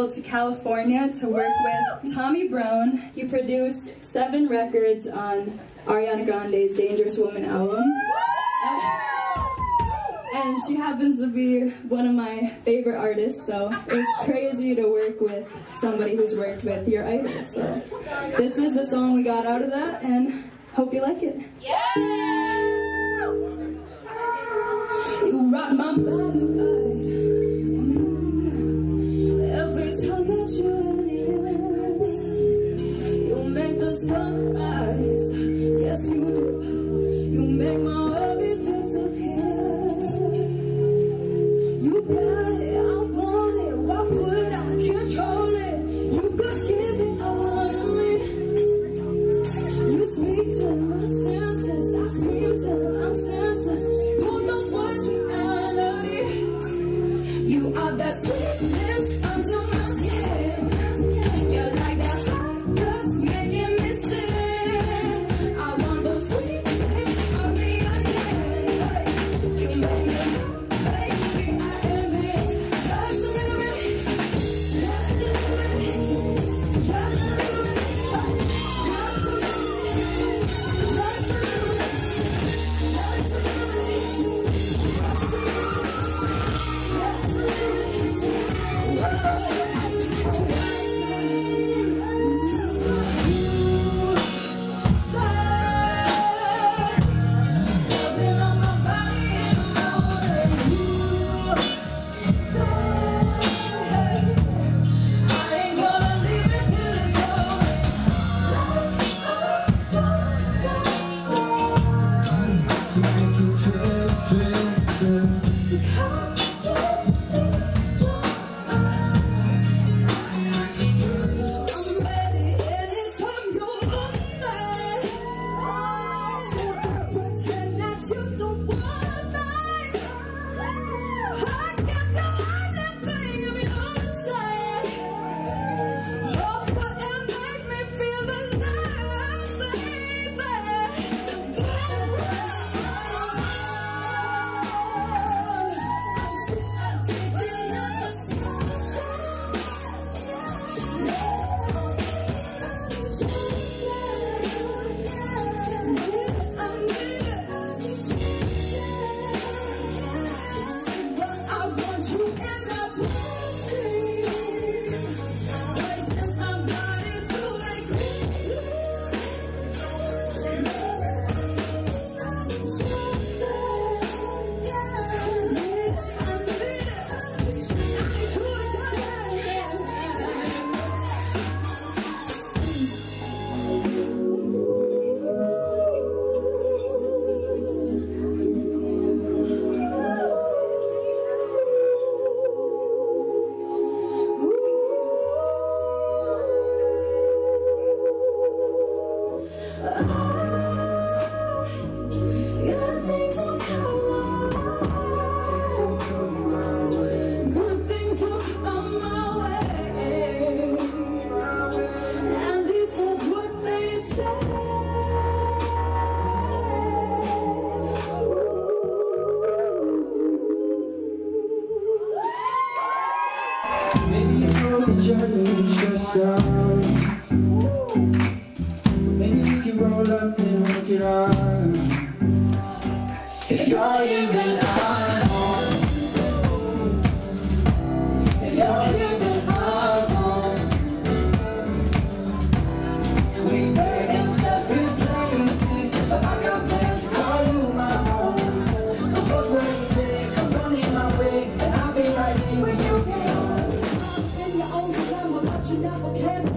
traveled to California to work Woo! with Tommy Brown. He produced seven records on Ariana Grande's Dangerous Woman album. And she happens to be one of my favorite artists, so it was crazy to work with somebody who's worked with your idol. So this is the song we got out of that, and hope you like it. Yeah! You rock my body that sweetness until Come. you in the pool. journey's just started Maybe you can roll up and make it up. If you're even never came